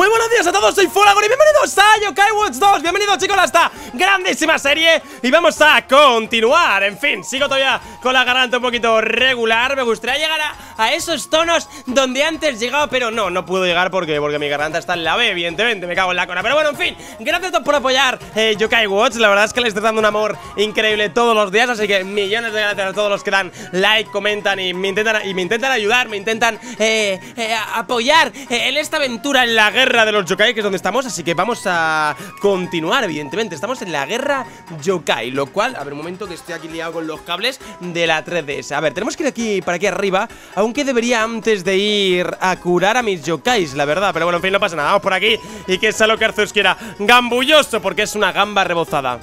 Muy buenos días a todos, soy Folagor y bienvenidos a Yokai Watch 2 Bienvenidos chicos a esta grandísima serie. Y vamos a continuar, en fin, sigo todavía con la garganta un poquito regular. Me gustaría llegar a, esos tonos donde antes llegaba Pero no, no puedo llegar porque, porque mi garganta está en la B, evidentemente, me cago en la cona. Pero bueno, en fin, gracias a todos por apoyar eh, Yokai Watch. La verdad es que les estoy dando un amor increíble todos los días Así que millones de gracias a todos los que dan like, comentan y me intentan, y me intentan ayudar Me intentan eh, eh, apoyar en esta aventura en la guerra guerra de los yokai, que es donde estamos Así que vamos a continuar, evidentemente. Estamos en la guerra yokai Lo cual, a ver, un momento que estoy aquí liado con los cables De la 3DS A ver, tenemos que ir aquí, para aquí arriba Aunque debería antes de ir a curar a mis yokais, la verdad. Pero bueno, en fin, no pasa nada, vamos por aquí. Y que sea lo que Arceus quiera. Gambulloso, porque es una gamba rebozada.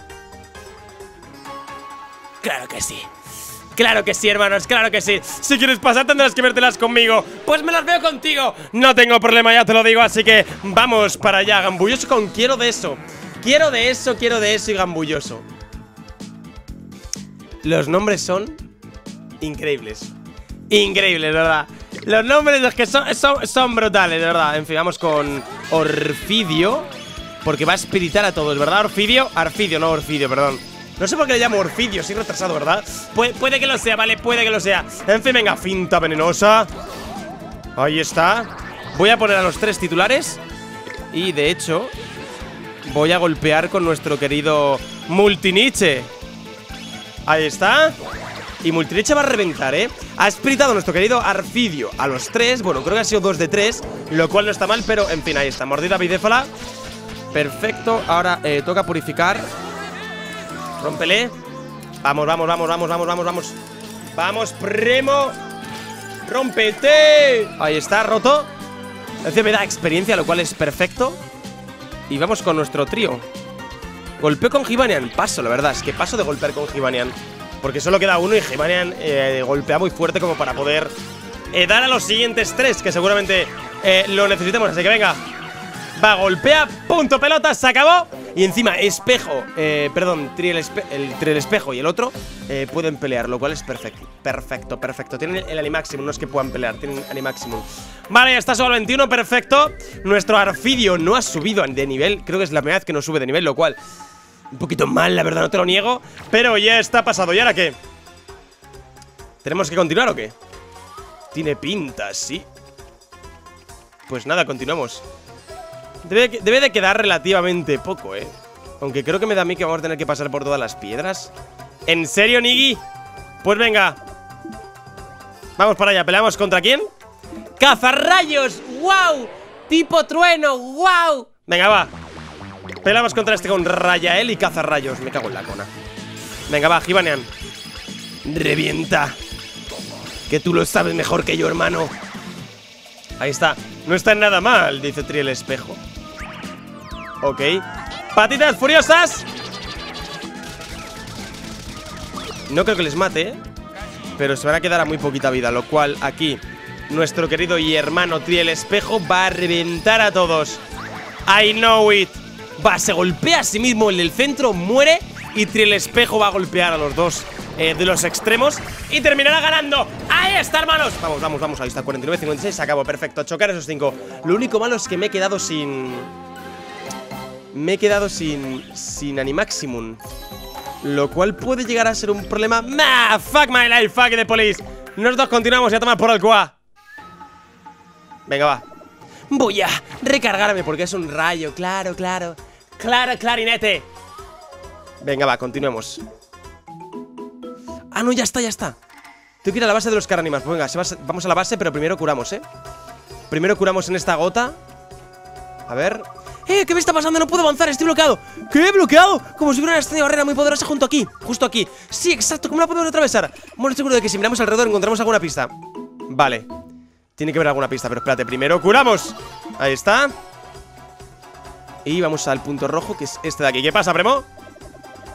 Claro que sí Claro que sí, hermanos, claro que sí. Si quieres pasar tendrás que vértelas conmigo. Pues me las veo contigo. No tengo problema, ya te lo digo Así que vamos para allá Gambulloso. Con quiero de eso. Quiero de eso, quiero de eso y gambulloso. Los nombres son increíbles. Increíbles, ¿verdad? Los nombres los que son, son, brutales, verdad En fin, vamos con Orfidio Porque va a espiritar a todos, ¿verdad? Orfidio, Arfidio, no Orfidio, perdón no sé por qué le llamo Orfidio, soy retrasado, ¿verdad? puede que lo sea, vale, puede que lo sea. En fin, venga, finta venenosa. Ahí está. Voy a poner a los tres titulares Y de hecho Voy a golpear con nuestro querido Multiniche. Ahí está. Y Multiniche va a reventar, ¿eh? Ha espiritado nuestro querido Arfidio a los tres. Bueno, creo que ha sido dos de tres Lo cual no está mal, pero en fin, ahí está. Mordida bidéfala Perfecto, ahora eh, toca purificar Rómpele. Vamos, vamos, vamos, vamos, vamos, vamos, vamos. Vamos, primo. ¡Rómpete! Ahí está, roto. Este me da experiencia, lo cual es perfecto. Y vamos con nuestro trío. Golpeo con Gibanian. Paso, la verdad, es que paso de golpear con Gibanian. Porque solo queda uno y Gibanian eh, golpea muy fuerte como para poder eh, Dar a los siguientes tres Que seguramente eh, lo necesitemos. Así que venga Va, golpea, punto pelota, se acabó y encima, espejo, eh, perdón, el, el espejo y el otro eh, pueden pelear, lo cual es perfecto. Perfecto, perfecto. Tienen el Animaximum, no es que puedan pelear, tienen Animaximum. Vale, ya está solo 21, perfecto. Nuestro Arfidio no ha subido de nivel, creo que es la primera vez que no sube de nivel, lo cual... Un poquito mal, la verdad, no te lo niego. Pero ya está pasado. ¿Y ahora qué? ¿Tenemos que continuar o qué? Tiene pinta, sí. Pues nada, continuamos. Debe, de quedar relativamente poco, ¿eh? Aunque creo que me da a mí que vamos a tener que pasar por todas las piedras ¿En serio, Niggy? Pues venga Vamos para allá, ¿peleamos contra quién? ¡Cazarrayos! ¡Wow! Tipo trueno, ¡wow! Venga, va Peleamos contra este con Rayael y cazarrayos Me cago en la cona Venga, va, Gibanian Revienta Que tú lo sabes mejor que yo, hermano Ahí está No está nada mal, dice Triel Espejo Ok. Patitas furiosas. No creo que les mate Pero se van a quedar a muy poquita vida Lo cual aquí Nuestro querido y hermano Triel Espejo Va a reventar a todos. I know it. Va, se golpea a sí mismo en el centro Muere Y Triel Espejo va a golpear a los dos eh, de los extremos Y terminará ganando. Ahí está, hermanos. Vamos, vamos, vamos. Ahí está, 49, 56 Se acabó, perfecto. Chocar esos cinco. Lo único malo es que me he quedado sin me he quedado sin, sin Animaximum. Lo cual puede llegar a ser un problema. ¡Nah! ¡Fuck my life! ¡Fuck the police! Nosotros continuamos y a tomar por el cuá. Venga, va. Voy a recargarme porque es un rayo. Claro, claro. Claro, clarinete. Venga, va, continuemos. Ah, no, ya está, ya está. Tengo que ir a la base de los caranimas. Pues venga, vamos a la base, pero primero curamos, ¿eh? Primero curamos en esta gota. A ver, ¡Eh! ¿Qué me está pasando? No puedo avanzar, estoy bloqueado ¿Qué? ¿Bloqueado? Como si hubiera una extraña barrera muy poderosa junto aquí Justo aquí Sí, exacto, ¿cómo la podemos atravesar? Bueno, seguro de que si miramos alrededor encontramos alguna pista Vale Tiene que haber alguna pista, pero espérate, primero curamos Ahí está Y vamos al punto rojo, que es este de aquí ¿Qué pasa, Premo?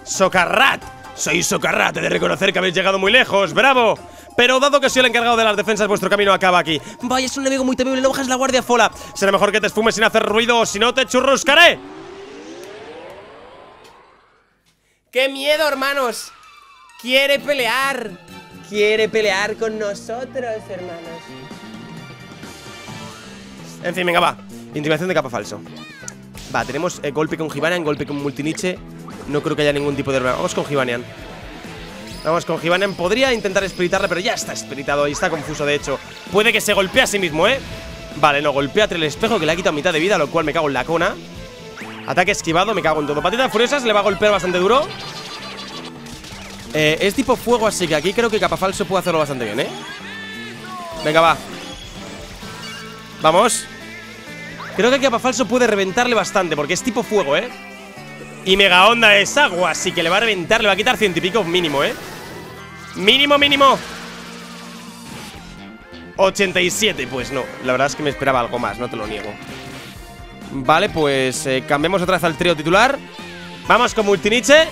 ¡Socarrat! Soy Socarrat, he de reconocer que habéis llegado muy lejos ¡Bravo! Pero dado que soy el encargado de las defensas, vuestro camino acaba aquí. Vaya, es un enemigo muy temible, no bajes la guardia, Fola. Será mejor que te esfumes sin hacer ruido, o si no te churruscaré. ¡Qué miedo, hermanos! Quiere pelear. Quiere pelear con nosotros, hermanos. En fin, venga, va. Intimidación de capa falso. Va, tenemos eh, golpe con Gibanian, golpe con Multiniche. No creo que haya ningún tipo de problema. Vamos con Gibanian. Vamos con Gibanian. Podría intentar espiritarle, pero ya está espiritado. Ahí está confuso, de hecho. Puede que se golpee a sí mismo, ¿eh? Vale, no, golpea el espejo que le ha quitado mitad de vida, lo cual me cago en la cona. Ataque esquivado, me cago en todo. Patitas furiosas le va a golpear bastante duro. Eh, es tipo fuego, así que aquí creo que capa falso puede hacerlo bastante bien, ¿eh? Venga, va. Vamos. Creo que capa falso puede reventarle bastante, porque es tipo fuego, ¿eh? Y mega onda es agua, así que le va a reventar, le va a quitar ciento y pico mínimo, ¿eh? Mínimo, mínimo. 87, pues no. La verdad es que me esperaba algo más, no te lo niego. Vale, pues eh, cambiemos otra vez al trío titular. Vamos con Multiniche.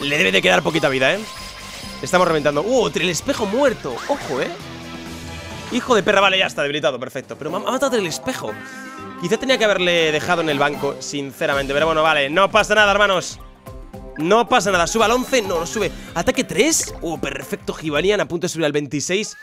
Le debe de quedar poquita vida, ¿eh? Estamos reventando. ¡Uh! El espejo muerto. Ojo, ¿eh? Hijo de perra, vale, ya está debilitado, perfecto. Pero me ha matado el espejo. Quizá tenía que haberle dejado en el banco, sinceramente. Pero bueno, vale, no pasa nada, hermanos no pasa nada, sube al 11, no, no sube. Ataque 3, oh, perfecto, Gibanian a punto de subir al 26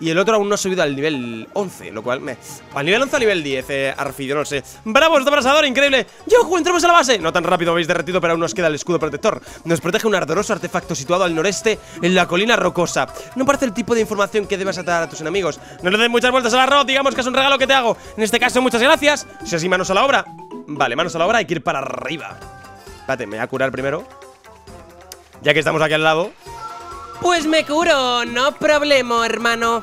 y el otro aún no ha subido al nivel 11, lo cual me... Al nivel 11 al nivel 10, eh, Arfidio, no sé. ¡Bravo, este abrasador, increíble! ¡Yojo, entramos a la base! No tan rápido habéis derretido, pero aún nos queda el escudo protector. Nos protege un ardoroso artefacto situado al noreste En la colina rocosa. No parece el tipo de información que debes atar a tus enemigos. No le den muchas vueltas al arroz, digamos que es un regalo que te hago. En este caso, muchas gracias. Si así, manos a la obra. Vale, manos a la obra, hay que ir para arriba Espérate, me voy a curar primero. Ya que estamos aquí al lado. Pues me curo, no problema, hermano.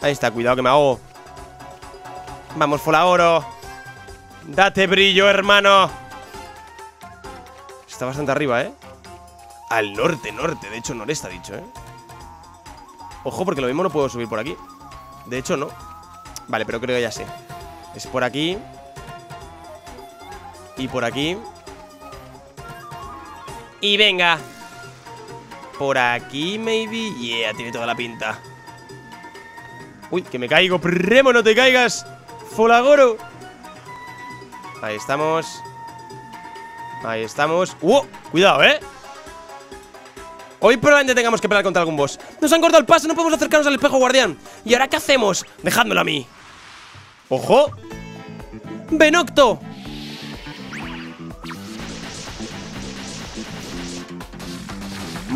Ahí está, cuidado que me hago Vamos, oro Date brillo, hermano. Está bastante arriba, ¿eh? Al norte, norte, de hecho noreste ha dicho, ¿eh? Ojo, porque lo mismo no puedo subir por aquí. De hecho, no. Vale, pero creo que ya sé. Es por aquí. Y por aquí Y venga por aquí, maybe Yeah, tiene toda la pinta Uy, que me caigo Premo, no te caigas Folagoro Ahí estamos Ahí estamos ¡Uh! Cuidado, ¿eh? Hoy probablemente tengamos que pelear contra algún boss Nos han cortado el paso, no podemos acercarnos al espejo guardián ¿Y ahora qué hacemos? Dejándolo a mí ¡Ojo! ¡Benocto!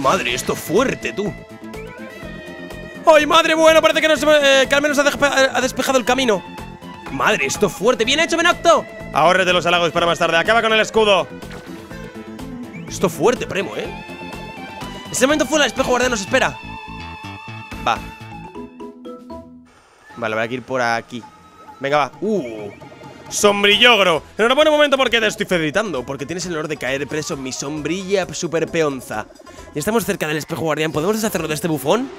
Madre, esto fuerte, tú ¡Ay, madre! Bueno, parece que, eh, que al menos ha, despejado el camino Madre, esto fuerte ¡Bien hecho, Benocto! Ahórrete los halagos para más tarde Acaba con el escudo Esto fuerte, Premo, ¿eh? Ese momento fue el espejo guardián nos espera Va Vale, voy a ir por aquí Venga, va ¡Uh! ¡Sombrillogro! Enhorabuena momento porque te estoy felicitando Porque tienes el honor de caer preso en mi sombrilla super peonza Ya estamos cerca del espejo guardián. ¿Podemos deshacerlo de este bufón?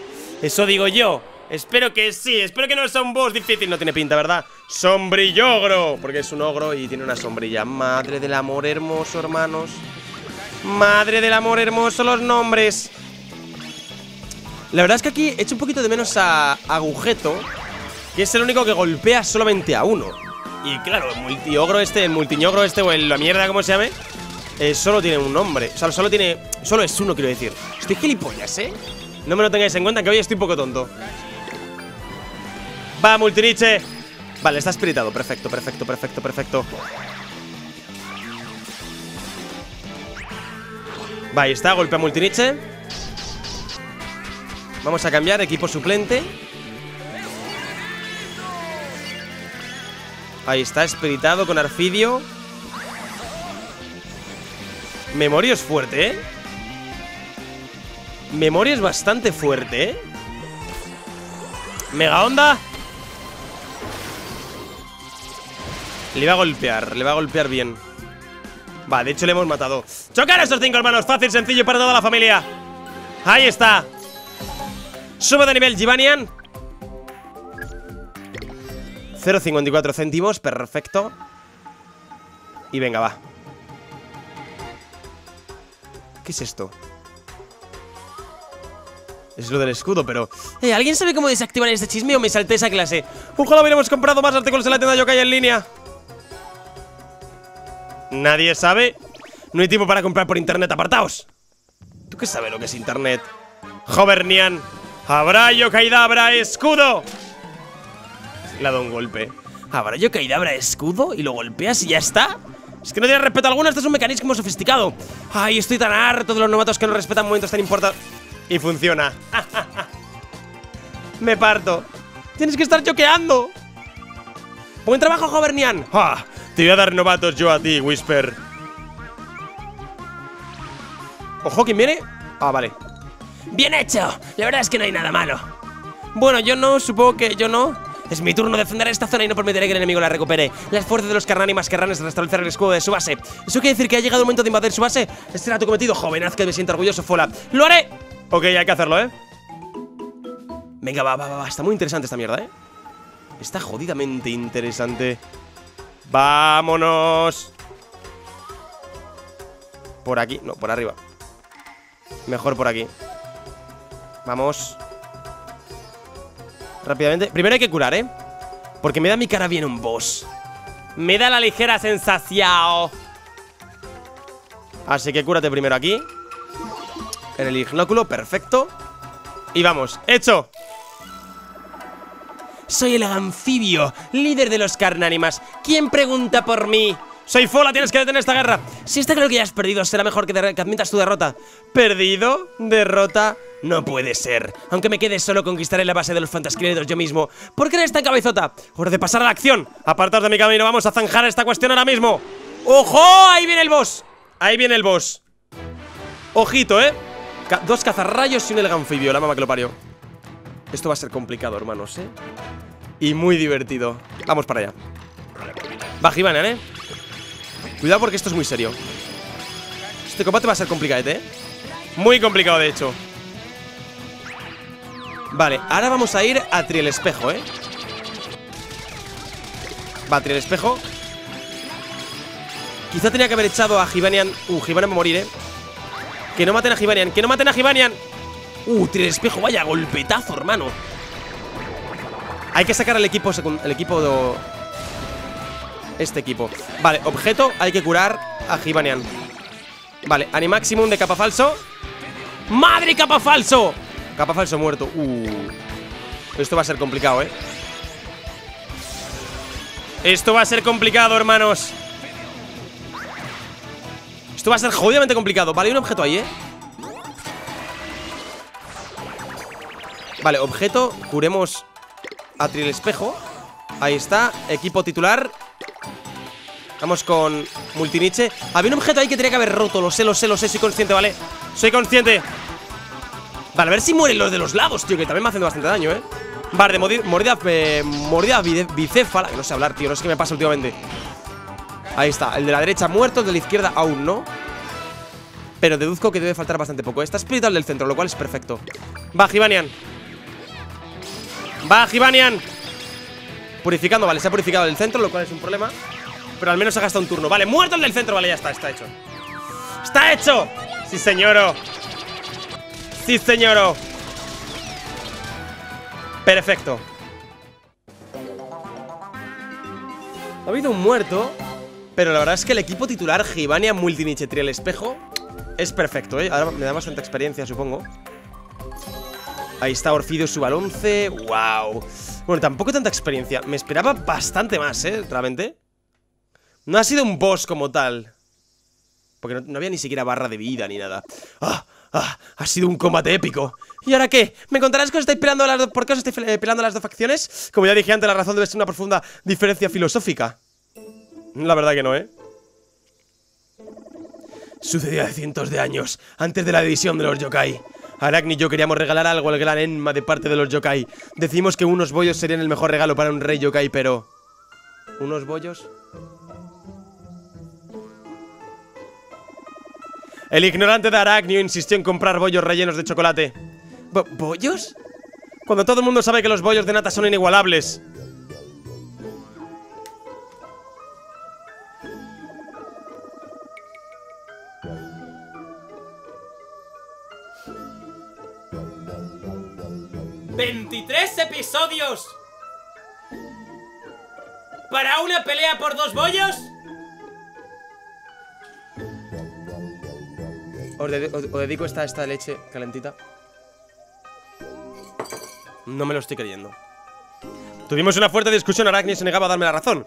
Eso digo yo. Espero que sí, espero que no sea un boss difícil. No tiene pinta, ¿verdad? Sombrillogro. Porque es un ogro y tiene una sombrilla. Madre del amor hermoso, hermanos. Madre del amor hermoso los nombres. La verdad es que aquí he hecho un poquito de menos a Agujeto Que es el único que golpea solamente a uno y claro, el multiogro este, el multiñogro este o el, la mierda como se llame eh, Solo tiene un nombre. O sea, solo tiene... Solo es uno, quiero decir. Estoy gilipollas, ¿eh? No me lo tengáis en cuenta que hoy estoy un poco tonto. Va, multiniche. Vale, está espiritado. Perfecto, perfecto, perfecto, perfecto. Va, ahí está, golpea multiniche. Vamos a cambiar, equipo suplente Ahí está, espiritado con Arfidio Memoria es fuerte, ¿eh? Memoria es bastante fuerte, ¿eh? Mega onda Le va a golpear, le va a golpear bien Va, de hecho le hemos matado ¡Chocar a esos cinco hermanos! Fácil, sencillo para toda la familia Ahí está Sube de nivel Givanian 0,54 céntimos, perfecto Y venga, va ¿Qué es esto? Es lo del escudo, pero... Eh, ¿alguien sabe cómo desactivar este chisme o me salté esa clase? Ojalá hubiéramos comprado más artículos en la tienda Yokai en línea ¿Nadie sabe? No hay tiempo para comprar por internet, apartaos ¿Tú qué sabes lo que es internet? Jovernian Habrá Yokai Dabra escudo le ha dado un golpe Habrá yo caída, habrá escudo y lo golpeas y ya está. Es que no tiene respeto alguno, este es un mecanismo sofisticado. Ay, estoy tan harto de los novatos que no respetan momentos tan importantes. Y funciona. Me parto. Tienes que estar choqueando. Buen trabajo, Jovernian. Ah, te voy a dar novatos yo a ti, Whisper. Ojo, ¿quién viene? Ah, vale. Bien hecho. La verdad es que no hay nada malo. Bueno, yo no, supongo que yo no. Es mi turno de defender esta zona y no permitiré que el enemigo la recupere. Las fuerzas de los carnánimas querrán restablecer el escudo de su base. ¿Eso quiere decir que ha llegado el momento de invadir su base? Este será tu cometido, joven. Haz que me sienta orgulloso, Fola. ¡Lo haré! Ok, hay que hacerlo, ¿eh? Venga, va, va, va. Está muy interesante esta mierda, ¿eh? Está jodidamente interesante. ¡Vámonos! Por aquí, no, por arriba. Mejor por aquí. Vamos. Rápidamente. Primero hay que curar, ¿eh? Porque me da mi cara bien un boss. Me da la ligera sensación. Así que cúrate primero aquí. En el ignóculo, perfecto. Y vamos, hecho. Soy el anfibio, líder de los carnánimas. ¿Quién pregunta por mí? Soy Fola, tienes que detener esta guerra. Si está claro que ya has perdido, será mejor que, admitas tu derrota. ¿Perdido? ¿Derrota? No puede ser. Aunque me quede solo, conquistaré la base de los fantascriados yo mismo. ¿Por qué eres tan cabezota? Hora de pasar a la acción. Apartaos de mi camino, vamos a zanjar esta cuestión ahora mismo. ¡Ojo! Ahí viene el boss. Ahí viene el boss. Ojito, ¿eh? dos cazarrayos y un anfibio, la mamá que lo parió. Esto va a ser complicado, hermanos, ¿eh? Y muy divertido. Vamos para allá. Va, Gibanean, ¿eh? Cuidado porque esto es muy serio. Este combate va a ser complicado, ¿eh? Muy complicado, de hecho. Vale, ahora vamos a ir a Triel Espejo, ¿eh? Va, Triel Espejo Quizá tenía que haber echado a Gibanian Uh, Gibanian va a morir, ¿eh? Que no maten a Gibanian, que no maten a Gibanian Uh, Triel Espejo, vaya golpetazo, hermano Hay que sacar al equipo El equipo. Este equipo Vale, objeto, hay que curar a Gibanian Vale, Animaximum de capa falso ¡Madre capa falso! Capa falso muerto. Uh. Esto va a ser complicado, ¿eh? Esto va a ser complicado, hermanos. Esto va a ser jodidamente complicado. Vale, hay un objeto ahí, ¿eh? Vale, objeto. Curemos a Espejo. Ahí está. Equipo titular. Vamos con Multiniche. Había un objeto ahí que tenía que haber roto. Lo sé, lo sé, lo sé. Soy consciente, ¿vale? Soy consciente. Vale, a ver si mueren los de los lados, tío Que también me hacen bastante daño, ¿eh? Vale, de mordida, eh, mordida bicéfala Que no sé hablar, tío, no sé qué me pasa últimamente Ahí está, el de la derecha muerto El de la izquierda aún no Pero deduzco que debe faltar bastante poco Está espiritual del centro, lo cual es perfecto Va, Gibanian Va, Gibanian Purificando, vale, se ha purificado el centro Lo cual es un problema Pero al menos ha gastado un turno Vale, muerto el del centro, vale, ya está, está hecho ¡Está hecho! Sí, señor ¡Sí, señor! Perfecto Ha habido un muerto Pero la verdad es que el equipo titular Gibania Multiniche Trial Espejo Es perfecto, ¿eh? Ahora me da bastante experiencia, supongo Ahí está Orfidio Subal 11 ¡Wow! Bueno, tampoco tanta experiencia Me esperaba bastante más, ¿eh? Realmente No ha sido un boss como tal Porque no, había ni siquiera barra de vida ni nada ¡Ah! Ah, ha sido un combate épico. ¿Y ahora qué? ¿Me contarás que os estáis peleando las ¿Por qué os estáis peleando las dos facciones? Como ya dije antes, la razón debe ser una profunda diferencia filosófica. La verdad que no, ¿eh? Sucedió hace cientos de años, antes de la división de los yokai. Aracni y yo queríamos regalar algo al gran Enma de parte de los yokai. Decimos que unos bollos serían el mejor regalo para un rey yokai, pero... ¿Unos bollos? El ignorante de Aracnio insistió en comprar bollos rellenos de chocolate. ¿Bollos? Cuando todo el mundo sabe que los bollos de nata son inigualables. ¡23 episodios! ¿Para una pelea por dos bollos? Os, dedico esta, esta leche calentita. No me lo estoy creyendo. Tuvimos una fuerte discusión, Aracne se negaba a darme la razón.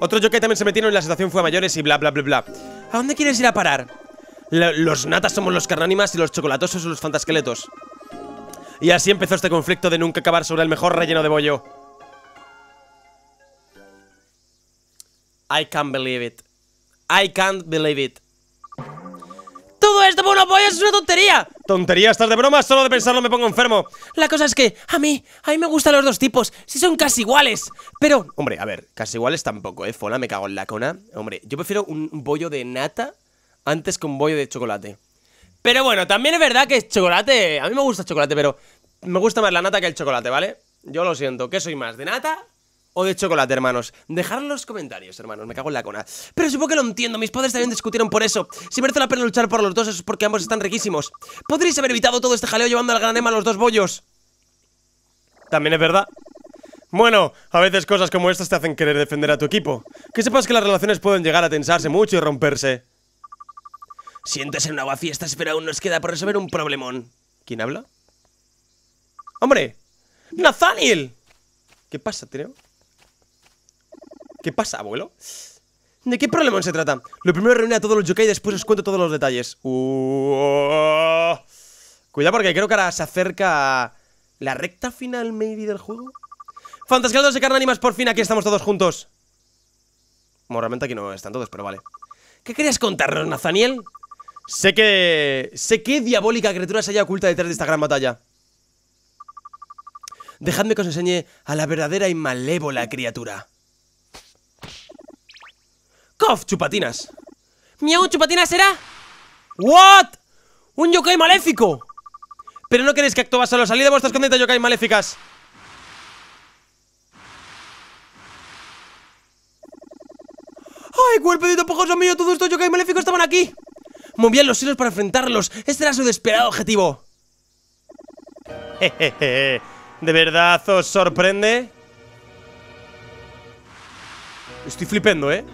Otros yokai también se metieron y la situación fue a mayores y bla bla bla bla. ¿A dónde quieres ir a parar? los natas somos los carnánimas y los chocolatosos son los fantasqueletos. Y así empezó este conflicto de nunca acabar sobre el mejor relleno de bollo. I can't believe it. I can't believe it. Todo esto por una polla es una tontería. Tontería, estás de broma, solo de pensarlo me pongo enfermo. La cosa es que a mí, a mí me gustan los dos tipos, si son casi iguales. Pero, hombre, a ver, casi iguales tampoco, eh, Fola, me cago en la cona. Hombre, yo prefiero un bollo de nata antes que un bollo de chocolate. Pero bueno, también es verdad que chocolate, a mí me gusta el chocolate, pero me gusta más la nata que el chocolate, ¿vale? Yo lo siento, ¿qué soy más, de nata o de chocolate, hermanos? Dejadlo en los comentarios, hermanos, me cago en la cona. Pero supongo que lo entiendo, mis padres también discutieron por eso. Si merece la pena luchar por los dos es porque ambos están riquísimos. Podríais haber evitado todo este jaleo llevando al gran a los dos bollos. También es verdad. Bueno, a veces cosas como estas te hacen querer defender a tu equipo. Que sepas que las relaciones pueden llegar a tensarse mucho y romperse. Sientes en una fiesta, pero aún nos queda por resolver un problemón. ¿Quién habla? ¡Hombre! ¡Nathaniel! ¿Qué pasa, tío? ¿Qué pasa, abuelo? ¿De qué problemón se trata? Lo primero reúne a todos los yokai y después os cuento todos los detalles. Uh, cuidado porque creo que ahora se acerca la recta final, maybe, del juego. Fantascados de carne animas, por fin aquí estamos todos juntos. Bueno, realmente aquí no están todos, pero vale. ¿Qué querías contarnos, Nathaniel? Sé que... Sé qué diabólica criatura se haya oculta detrás de esta gran batalla. Dejadme que os enseñe a la verdadera y malévola criatura. ¡Cof, chupatinas! ¿Miau, chupatinas será? ¿What? ¡Un yokai maléfico! ¿Pero no queréis que actúe solo? ¡Salid de vuestras escondite, yokai maléficas! ¡Ay, cuerpecito pojoso mío! Todos estos yokai maléficos estaban aquí Movían los hilos para enfrentarlos. Este era su desesperado objetivo. ¿De verdad os sorprende? Estoy flipando, ¿eh?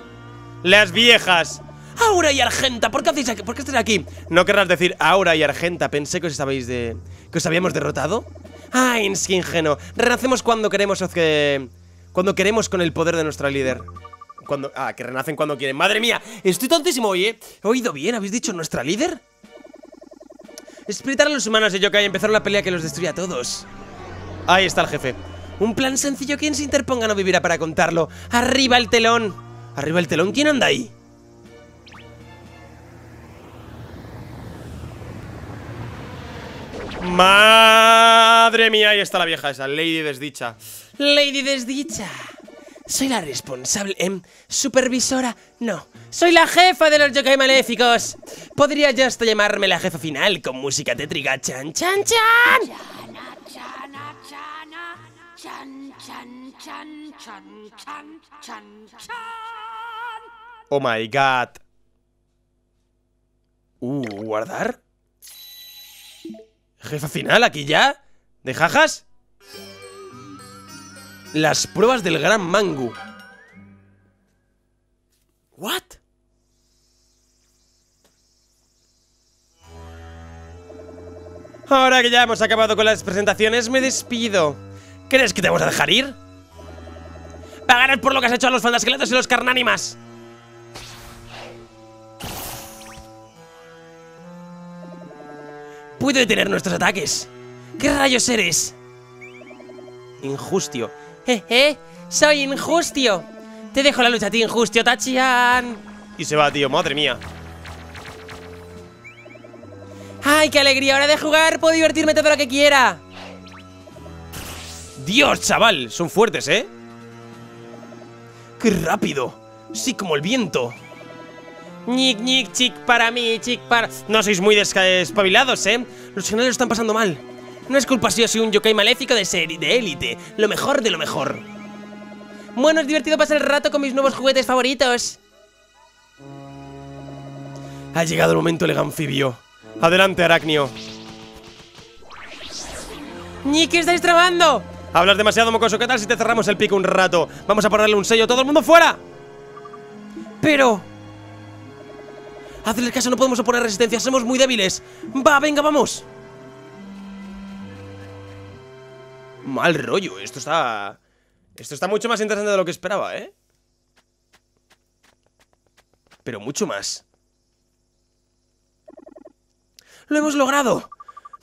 Las viejas. Aura y Argenta, ¿por qué hacéis aquí? ¿Por qué estáis aquí? No querrás decir Aura y Argenta. Pensé que os estabais de. que os habíamos derrotado. Ay, que ingenuo. Renacemos cuando queremos que. Cuando queremos con el poder de nuestra líder. Cuando, ah, que renacen cuando quieren. ¡Madre mía! Estoy tontísimo hoy, ¿eh? ¿He oído bien? ¿Habéis dicho nuestra líder? Espiritaron los humanos de Yokai y empezaron la pelea que los destruye a todos. Ahí está el jefe. Un plan sencillo, quien se interponga no vivirá para contarlo. ¡Arriba el telón! ¿Arriba el telón? ¿Quién anda ahí? ¡Madre mía! Ahí está la vieja esa, Lady Desdicha. Lady Desdicha. Soy la responsable, em, supervisora, no, soy la jefa de los yokai maléficos. Podría ya hasta llamarme la jefa final con música tétrica, chan chan chan. Oh my god. Uh, ¿guardar? ¿Jefa final aquí ya? ¿De jajas? Las pruebas del gran Mangu. ¿What? Ahora que ya hemos acabado con las presentaciones, me despido. ¿Crees que te vamos a dejar ir? Pagarás por lo que has hecho a los fantasqueletos y los carnánimas. Puedo detener nuestros ataques. ¿Qué rayos eres? Injustio. Jeje, soy Injustio. Te dejo la lucha a ti, Injustio, Tachian. Y se va, tío, madre mía. ¡Ay, qué alegría! ¡Hora de jugar! ¡Puedo divertirme todo lo que quiera! ¡Dios, chaval! Son fuertes, ¿eh? ¡Qué rápido! Sí, como el viento. Nick, nick, chic para mí, chic para... No sois muy despabilados, ¿eh? Los canales están pasando mal. No es culpa si yo soy un yokai maléfico de serie, de élite. Lo mejor de lo mejor. Bueno, es divertido pasar el rato con mis nuevos juguetes favoritos. Ha llegado el momento, el anfibio. Adelante, Aracnio. ¿Ni qué estáis trabando? Hablas demasiado, mocoso. ¿Qué tal si te cerramos el pico un rato? Vamos a ponerle un sello. ¡Todo el mundo fuera! Pero... Hazle caso, no podemos oponer resistencia. Somos muy débiles. Va, venga, vamos. Mal rollo, esto está... Esto está mucho más interesante de lo que esperaba, ¿eh? Pero mucho más. ¡Lo hemos logrado!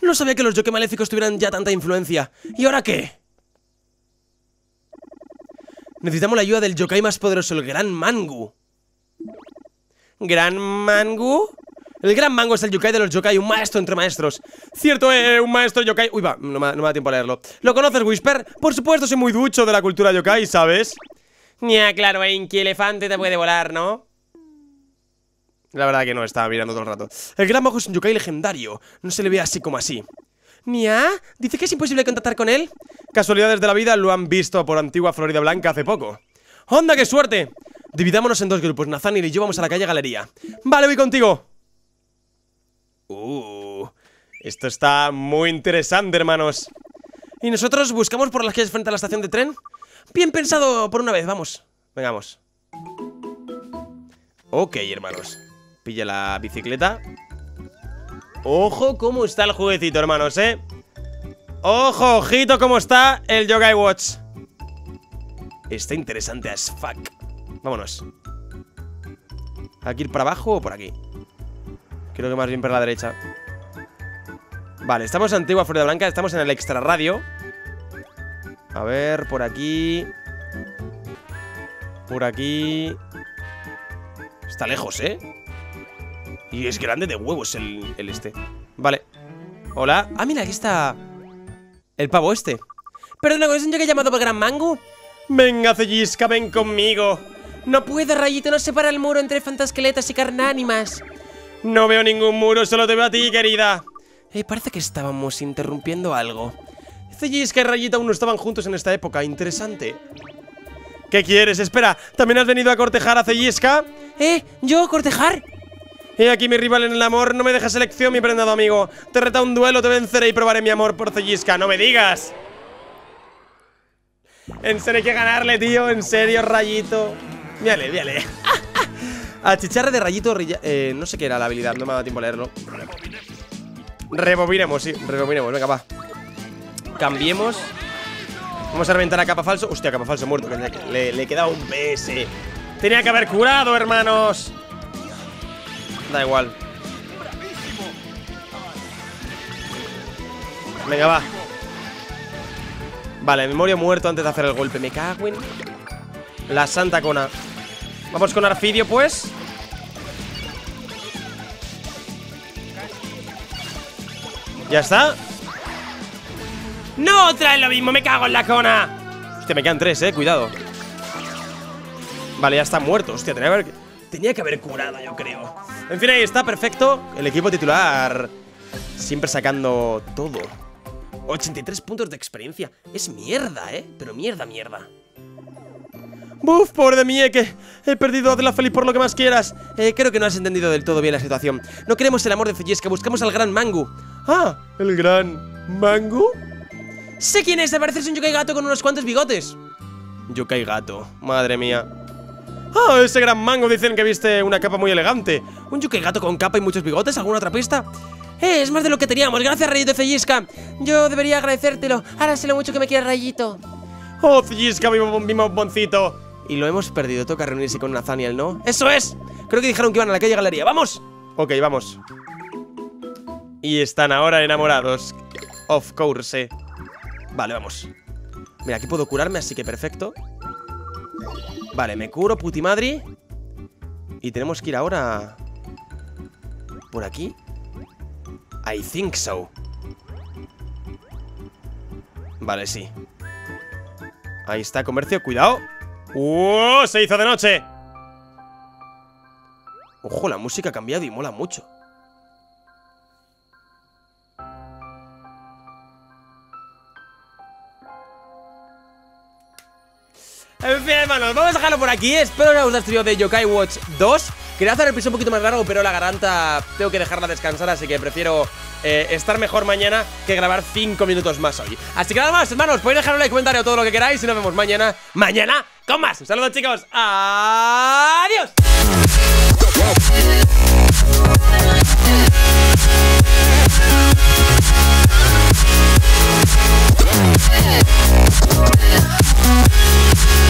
No sabía que los yokai maléficos tuvieran ya tanta influencia. ¿Y ahora qué? Necesitamos la ayuda del yokai más poderoso, el Gran Mangu. ¿Gran Mangu? El Gran Mangu es el yokai de los yokai, un maestro entre maestros. Cierto, eh, un maestro yokai. Uy, va, no me, da tiempo a leerlo. ¿Lo conoces, Whisper? Por supuesto, soy muy ducho de la cultura yokai, ¿sabes? Ya, claro, Inky, elefante te puede volar, ¿no? La verdad que no, estaba mirando todo el rato. El Gran Mago es un yokai legendario. No se le ve así como así. ¿Nia? ¿Dice que es imposible contactar con él? Casualidades de la vida lo han visto por antigua Florida Blanca hace poco. ¡Onda, qué suerte! Dividámonos en dos grupos. Nathaniel y yo vamos a la calle Galería. Vale, voy contigo. Uh, esto está muy interesante, hermanos. ¿Y nosotros buscamos por las calles frente a la estación de tren? Bien pensado por una vez, vamos. Vengamos. Ok, hermanos. Pilla la bicicleta Ojo cómo está el jueguecito, hermanos, ¿eh? Ojo, ojito cómo está el Yogai Watch Está interesante as fuck. Vámonos. ¿Aquí ir para abajo o por aquí? Creo que más bien por la derecha. Vale, estamos en Antigua Florida Blanca Estamos en el extra radio. A ver, por aquí. Por aquí. Está lejos, ¿eh? Y es grande de huevos el, el este Vale Hola Ah, mira, aquí está El pavo este Perdona, ¿es un yo que he llamado por Gran Mango? Venga, Cellisca, ven conmigo No puede, Rayito, no separa el muro entre fantasqueletas y carnánimas No veo ningún muro, solo te veo a ti, querida Eh, parece que estábamos interrumpiendo algo Cellisca y Rayito aún no estaban juntos en esta época, interesante ¿Qué quieres? Espera, ¿también has venido a cortejar a Cellisca? ¿Eh? ¿Yo cortejar? Y aquí mi rival en el amor, no me dejas elección, mi prendado amigo. Te reta un duelo, te venceré y probaré mi amor por Cellisca, no me digas. En serio hay que ganarle, tío, en serio, rayito. Mírale, mírale. Achicharre de rayito, eh, no sé qué era la habilidad, no me ha dado tiempo a leerlo. Rebobinemos, sí, rebobinemos, venga, va. Cambiemos. Vamos a reventar a capa falso. Hostia, capa falso muerto. Le, le queda un PS. Tenía que haber curado, hermanos. Da igual Venga, va Vale, memoria muerto antes de hacer el golpe Me cago en... La santa cona Vamos con Arfidio, pues ¿Ya está? ¡No! Trae lo mismo! ¡Me cago en la cona! Hostia, me quedan tres, eh, cuidado Vale, ya está muerto Hostia, tenía que haber, tenía que haber curado, yo creo en fin, ahí está, perfecto. El equipo titular Siempre sacando todo. 83 puntos de experiencia. Es mierda, ¿eh? Pero mierda, mierda. Buf, pobre de mí, eh, que he perdido a la feliz por lo que más quieras. Eh, Creo que no has entendido del todo bien la situación. No queremos el amor de que buscamos al gran Mangu. Ah, ¿el gran Mangu? Sé quién es, te pareces un yokai gato con unos cuantos bigotes. Yokai gato, madre mía ¡Ah, ese gran mango! Dicen que viste una capa muy elegante. ¿Un yuke gato con capa y muchos bigotes? ¿Alguna otra pista? Eh, es más de lo que teníamos. Gracias, Rayito Cellisca. Yo debería agradecértelo. Ahora sé lo mucho que me quiere Rayito. Oh, Cellisca, mi, mi bomboncito. Y lo hemos perdido. Toca reunirse con Nathaniel, ¿no? ¡Eso es! Creo que dijeron que iban a la calle Galería. ¡Vamos! Ok, vamos. Y están ahora enamorados. Of course. Vale, vamos. Mira, aquí puedo curarme, así que perfecto. Vale, me curo, puti madre Y tenemos que ir ahora... ¿Por aquí? I think so Vale, sí Ahí está, comercio, cuidado ¡Uh! Se hizo de noche Ojo, la música ha cambiado y mola mucho hermanos, vamos a dejarlo por aquí. Espero que os haya gustado de Yokai Watch 2 Quería hacer el episodio un poquito más largo Pero la garganta tengo que dejarla descansar Así que prefiero eh, estar mejor mañana Que grabar 5 minutos más hoy. Así que nada más, hermanos, podéis dejar un like, comentario Todo lo que queráis y nos vemos mañana Mañana con más. Un saludo chicos, adiós